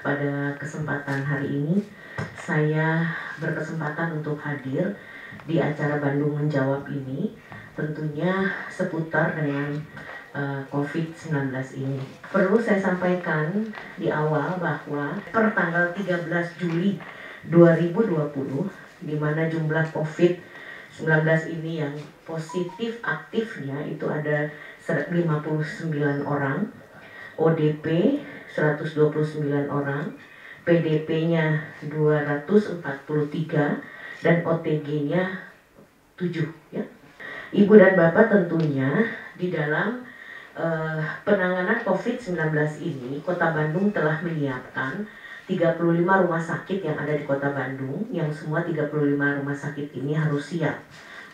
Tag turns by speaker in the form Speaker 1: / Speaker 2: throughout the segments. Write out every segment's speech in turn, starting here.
Speaker 1: Pada kesempatan hari ini, saya berkesempatan untuk hadir di acara Bandung Menjawab ini, tentunya seputar dengan uh, COVID-19 ini. Perlu saya sampaikan di awal bahwa per tanggal 13 Juli 2020, di mana jumlah COVID-19 ini yang positif aktifnya itu ada 59 orang, ODP 129 orang, PDP-nya 243 dan OTG-nya 7 ya. Ibu dan Bapak tentunya di dalam uh, penanganan COVID-19 ini Kota Bandung telah menyiapkan 35 rumah sakit yang ada di Kota Bandung yang semua 35 rumah sakit ini harus siap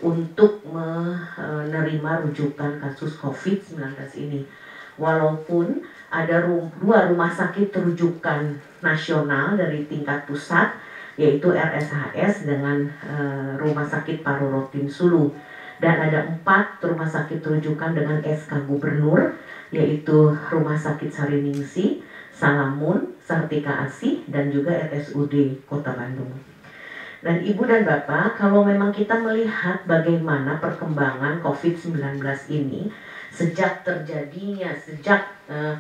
Speaker 1: untuk menerima rujukan kasus COVID-19 ini. Walaupun ada rum dua rumah sakit rujukan nasional dari tingkat pusat yaitu RSHS dengan uh, Rumah Sakit Paru Rotin Sulu dan ada empat rumah sakit rujukan dengan SK Gubernur yaitu Rumah Sakit Sariningsi, Salamun, Sartika Asih dan juga RSUD Kota Bandung. Dan Ibu dan Bapak, kalau memang kita melihat bagaimana perkembangan COVID-19 ini sejak terjadinya, sejak uh,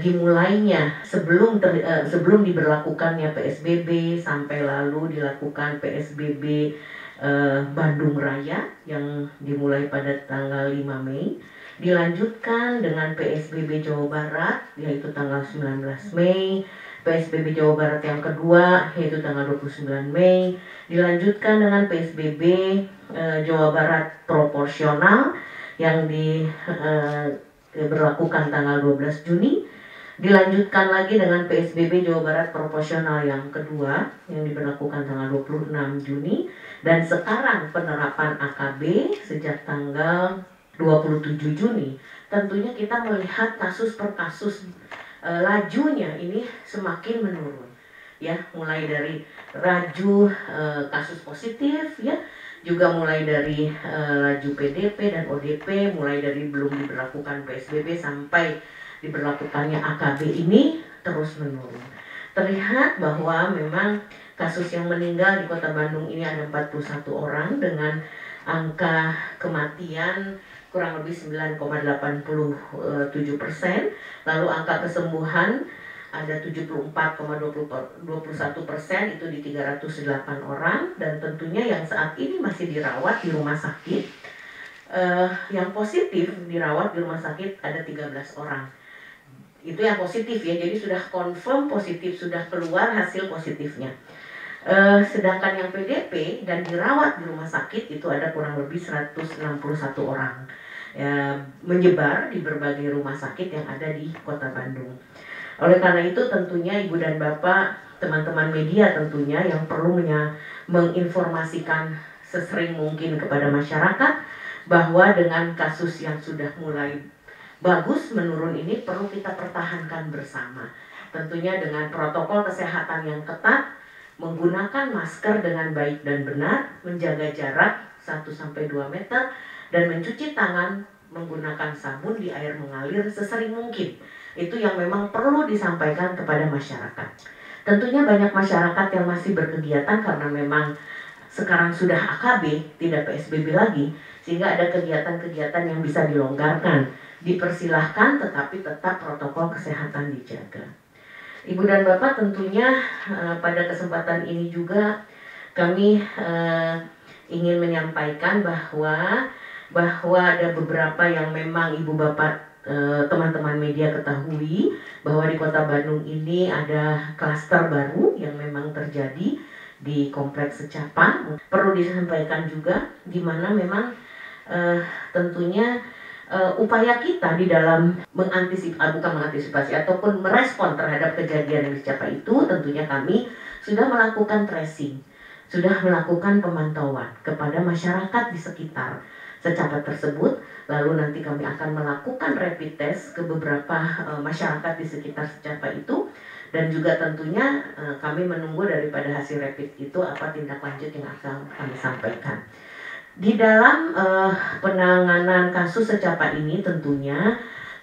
Speaker 1: dimulainya sebelum ter, uh, sebelum diberlakukannya PSBB sampai lalu dilakukan PSBB uh, Bandung Raya yang dimulai pada tanggal 5 Mei dilanjutkan dengan PSBB Jawa Barat yaitu tanggal 19 Mei PSBB Jawa Barat yang kedua yaitu tanggal 29 Mei dilanjutkan dengan PSBB Jawa Barat proporsional yang diberlakukan eh, tanggal 12 Juni dilanjutkan lagi dengan PSBB Jawa Barat proporsional yang kedua yang diberlakukan tanggal 26 Juni. Dan sekarang penerapan AKB sejak tanggal 27 Juni tentunya kita melihat kasus per kasus e, lajunya ini semakin menurun. Ya mulai dari raju e, kasus positif ya juga mulai dari uh, laju PDP dan ODP, mulai dari belum diberlakukan PSBB sampai diberlakukannya AKB ini terus menurun. Terlihat bahwa memang kasus yang meninggal di Kota Bandung ini ada 41 orang dengan angka kematian kurang lebih 9,87 persen, lalu angka kesembuhan ada 74,21 persen itu di 308 orang. Dan tentunya yang saat ini masih dirawat di rumah sakit uh, yang positif dirawat di rumah sakit ada 13 orang. Itu yang positif ya jadi sudah confirm positif sudah keluar hasil positifnya. Uh, sedangkan yang PDP dan dirawat di rumah sakit itu ada kurang lebih 161 orang ya, menyebar di berbagai rumah sakit yang ada di kota Bandung oleh karena itu tentunya Ibu dan Bapak, teman-teman media tentunya yang perlu menginformasikan sesering mungkin kepada masyarakat bahwa dengan kasus yang sudah mulai bagus menurun ini perlu kita pertahankan bersama. Tentunya dengan protokol kesehatan yang ketat, menggunakan masker dengan baik dan benar, menjaga jarak 1 sampai 2 meter dan mencuci tangan menggunakan sabun di air mengalir sesering mungkin itu yang memang perlu disampaikan kepada masyarakat. Tentunya banyak masyarakat yang masih berkegiatan karena memang sekarang sudah AKB, tidak PSBB lagi, sehingga ada kegiatan-kegiatan yang bisa dilonggarkan. Dipersilahkan tetapi tetap protokol kesehatan dijaga. Ibu dan Bapak tentunya uh, pada kesempatan ini juga kami uh, ingin menyampaikan bahwa bahwa ada beberapa yang memang Ibu Bapak Eh, teman-teman media ketahui bahwa di kota Bandung ini ada klaster baru yang memang terjadi di kompleks Secapa. Perlu disampaikan juga di mana memang uh, tentunya uh, upaya kita di dalam mengantisipasi bukan mengantisipasi ataupun merespon terhadap kejadian di Secapa itu tentunya kami sudah melakukan tracing, sudah melakukan pemantauan kepada masyarakat di sekitar secapat tersebut lalu nanti kami akan melakukan rapid test ke beberapa uh, masyarakat di sekitar secapa itu. Dan juga tentunya uh, kami menunggu daripada hasil rapid itu apa tindak lanjut yang akan kami sampaikan. Di dalam uh, penanganan kasus secapa ini tentunya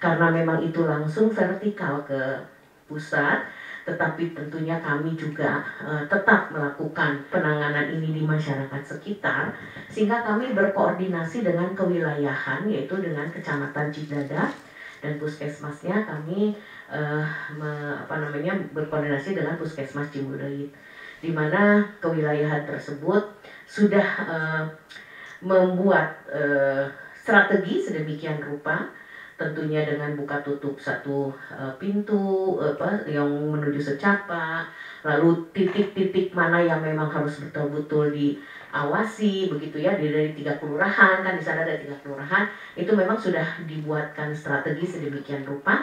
Speaker 1: karena memang itu langsung vertikal ke pusat tetapi tentunya kami juga uh, tetap melakukan penanganan ini di masyarakat sekitar sehingga kami berkoordinasi dengan kewilayahan yaitu dengan Kecamatan Cidada dan puskesmasnya. Kami uh, me, apa namanya berkoordinasi dengan puskesmas Cimbudait di mana kewilayahan tersebut sudah uh, membuat uh, strategi sedemikian rupa tentunya dengan buka tutup satu uh, pintu apa yang menuju secapa. Lalu titik-titik mana yang memang harus betul-betul diawasi begitu ya dari tiga kelurahan kan di sana ada tiga kelurahan itu memang sudah dibuatkan strategi sedemikian rupa.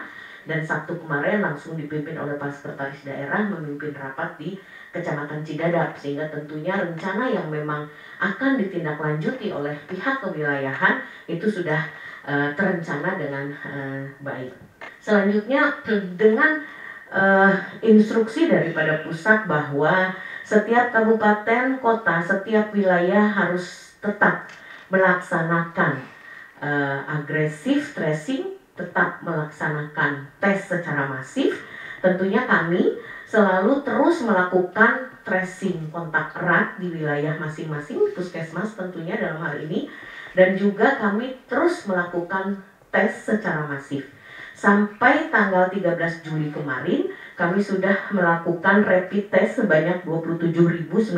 Speaker 1: Dan Sabtu kemarin langsung dipimpin oleh Pak Sekretaris Daerah memimpin rapat di Kecamatan Cidadap sehingga tentunya rencana yang memang akan ditindaklanjuti oleh pihak kewilayahan itu sudah uh, terencana dengan uh, baik. Selanjutnya dengan uh, instruksi daripada pusat bahwa setiap kabupaten, kota, setiap wilayah harus tetap melaksanakan uh, agresif tracing, tetap melaksanakan tes secara masif. Tentunya kami selalu terus melakukan tracing kontak erat di wilayah masing-masing puskesmas tentunya dalam hal ini dan juga kami terus melakukan tes secara masif. Sampai tanggal 13 Juli kemarin, kami sudah melakukan rapid test sebanyak 27.931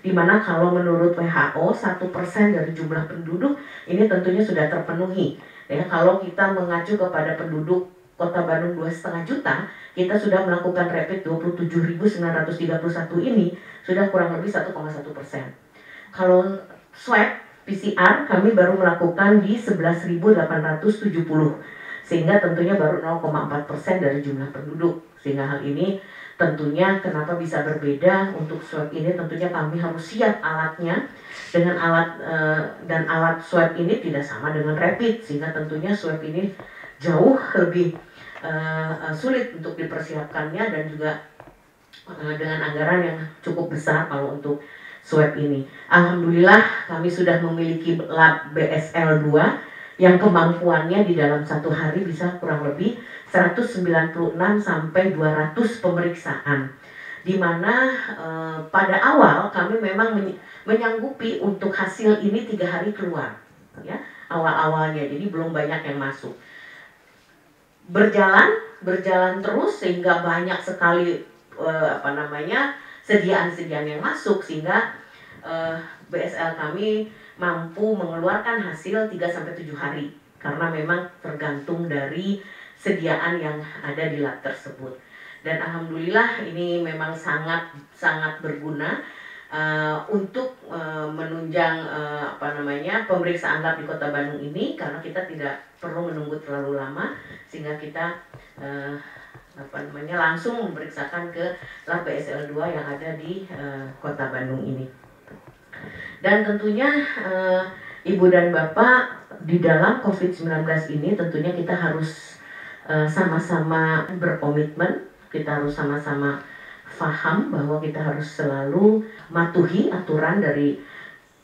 Speaker 1: di mana kalau menurut WHO satu persen dari jumlah penduduk ini tentunya sudah terpenuhi ya kalau kita mengacu kepada penduduk kota Bandung dua setengah juta kita sudah melakukan rapid 27.931 ini sudah kurang lebih 1,1 persen. Kalau swab PCR kami baru melakukan di 11.870 sehingga tentunya baru 0,4 persen dari jumlah penduduk. Sehingga hal ini tentunya kenapa bisa berbeda untuk swab ini? Tentunya kami harus siap alatnya dengan alat e, dan alat swab ini tidak sama dengan rapid sehingga tentunya swab ini jauh lebih e, sulit untuk dipersiapkannya dan juga e, dengan anggaran yang cukup besar kalau untuk swab ini. Alhamdulillah kami sudah memiliki lab BSL 2 yang kemampuannya di dalam satu hari bisa kurang lebih 196 sampai 200 pemeriksaan. Di mana e, pada awal kami memang menyanggupi untuk hasil ini tiga hari keluar, ya awal-awalnya. Jadi belum banyak yang masuk. Berjalan, berjalan terus sehingga banyak sekali e, apa namanya sediaan-sediaan yang masuk sehingga uh, eh, BSL kami mampu mengeluarkan hasil 3 sampai 7 hari karena memang tergantung dari sediaan yang ada di lab tersebut. Dan alhamdulillah ini memang sangat sangat berguna uh, untuk uh, menunjang uh, apa namanya pemeriksaan lab di Kota Bandung ini karena kita tidak perlu menunggu terlalu lama sehingga kita uh, apa namanya langsung memeriksakan ke lab BSL 2 yang ada di uh, Kota Bandung ini. Dan tentunya uh, Ibu dan Bapak di dalam COVID-19 ini tentunya kita harus sama-sama uh, berkomitmen, kita harus sama-sama paham bahwa kita harus selalu matuhi aturan dari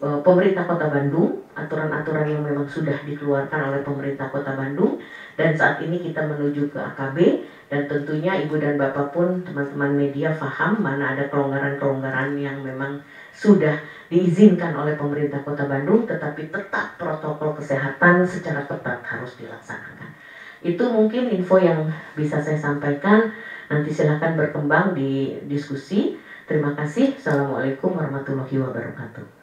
Speaker 1: uh, pemerintah Kota Bandung, aturan-aturan yang memang sudah dikeluarkan oleh pemerintah Kota Bandung dan saat ini kita menuju ke AKB dan tentunya ibu dan bapak pun teman-teman media paham mana ada kelonggaran-kelonggaran yang memang sudah diizinkan oleh pemerintah Kota Bandung tetapi tetap protokol kesehatan secara ketat harus dilaksanakan. Itu mungkin info yang bisa saya sampaikan. Nanti silahkan berkembang di diskusi. Terima kasih. Assalamualaikum warahmatullahi wabarakatuh.